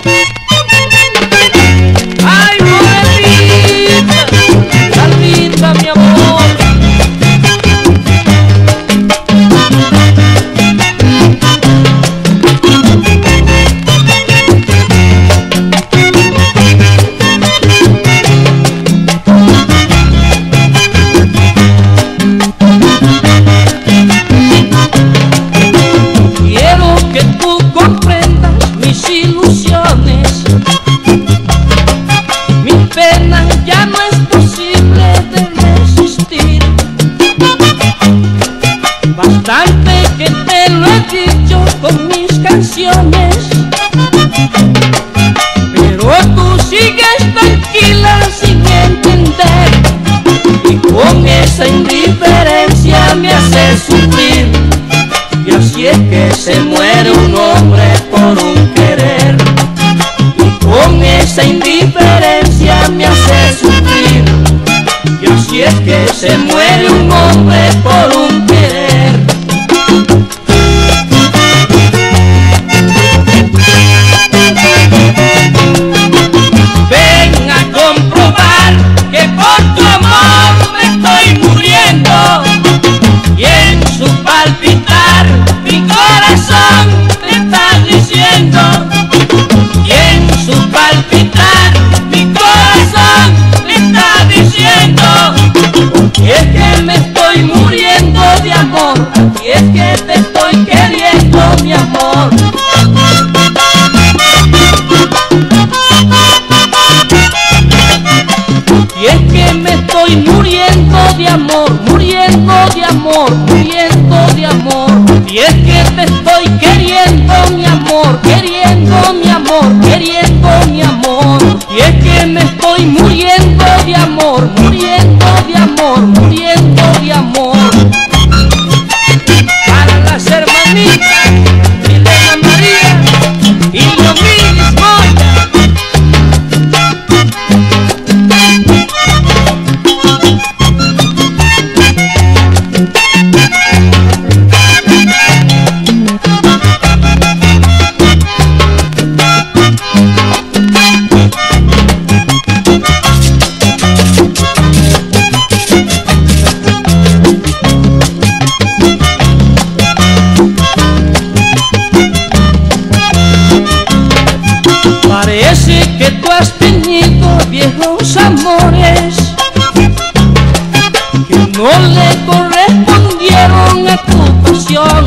Thank. Pero tú sigues tranquila sin entender. Y con esa indiferencia me hace sufrir. Y así es que se muere un hombre por un querer. Y con esa indiferencia me hace sufrir. Y así es que se muere un hombre por un querer muriendo de amor. Y es que te estoy queriendo, mi amor, queriendo, mi amor, queriendo, mi amor. Y es que me estoy muriendo de amor, muriendo de amor, muriendo de amor. me. Viejos amores que no le correspondieron a tu pasión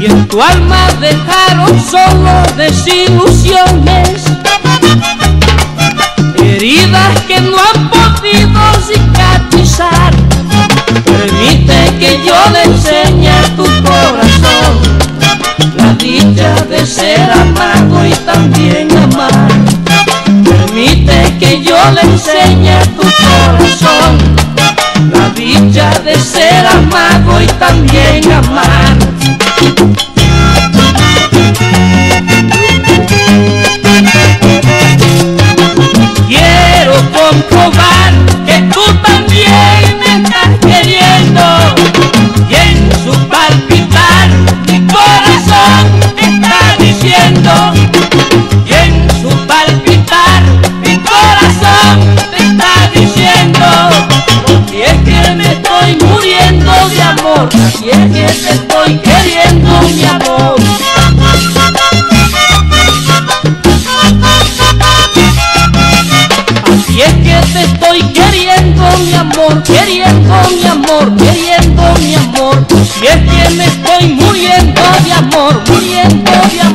y en tu alma dejaron solo desilusiones heridas que no han podido cicatrizar también amar que yo le enseñe a tu corazón la dicha de ser amado y también amar. Y es que te estoy queriendo, mi amor. Así es que te estoy queriendo, mi amor, queriendo, mi amor, queriendo, mi amor. Y es que me estoy muriendo de amor, muriendo de amor,